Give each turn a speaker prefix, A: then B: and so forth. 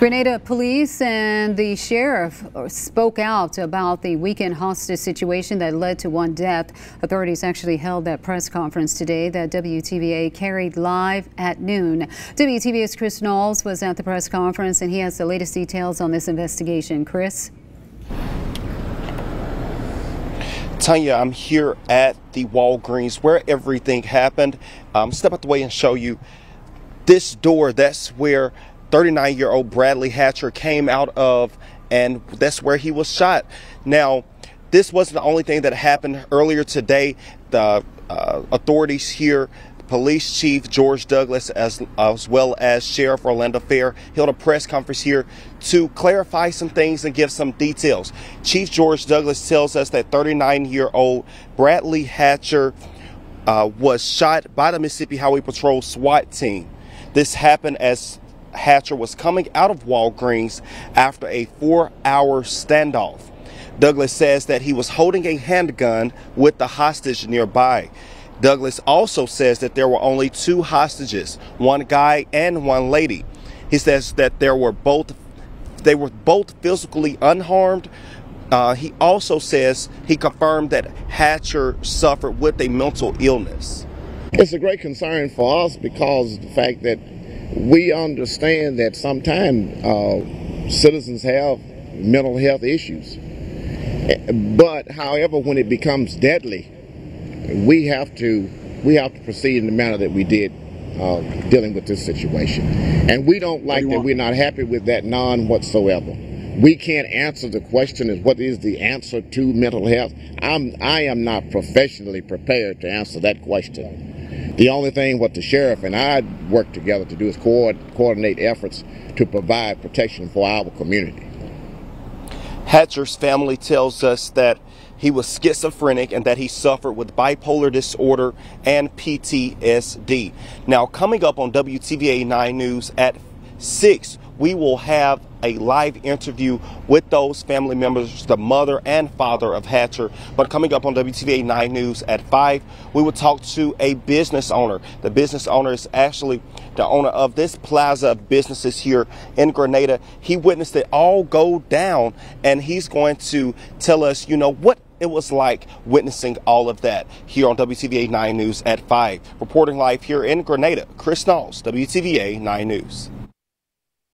A: Grenada police and the sheriff spoke out about the weekend hostage situation that led to one death. Authorities actually held that press conference today that WTVA carried live at noon. WTVA's Chris Knowles was at the press conference and he has the latest details on this investigation. Chris?
B: Tanya, I'm here at the Walgreens where everything happened. Um, step out the way and show you this door. That's where 39 year old Bradley Hatcher came out of, and that's where he was shot. Now, this wasn't the only thing that happened earlier today. The uh, authorities here Police Chief George Douglas, as, as well as Sheriff Orlando Fair, held a press conference here to clarify some things and give some details. Chief George Douglas tells us that 39 year old Bradley Hatcher uh, was shot by the Mississippi Highway Patrol SWAT team. This happened as Hatcher was coming out of Walgreens after a four hour standoff. Douglas says that he was holding a handgun with the hostage nearby. Douglas also says that there were only two hostages, one guy and one lady. He says that there were both they were both physically unharmed. Uh, he also says he confirmed that Hatcher suffered with a mental illness.
C: It's a great concern for us because the fact that we understand that sometimes uh, citizens have mental health issues. But however, when it becomes deadly, we have to we have to proceed in the manner that we did uh, dealing with this situation. And we don't like that. We're not happy with that none whatsoever. We can't answer the question is what is the answer to mental health. I'm I am not professionally prepared to answer that question. The only thing what the sheriff and I work together to do is co coordinate efforts to provide protection for our community.
B: Hatcher's family tells us that he was schizophrenic and that he suffered with bipolar disorder and PTSD. Now, coming up on WTVA 9 News at 6, we will have a live interview with those family members, the mother and father of Hatcher. But coming up on WTVA 9 News at 5, we will talk to a business owner. The business owner is actually the owner of this plaza of businesses here in Grenada. He witnessed it all go down, and he's going to tell us, you know, what it was like witnessing all of that here on WTVA 9 News at 5. Reporting live here in Grenada, Chris Knowles, WTVA 9 News.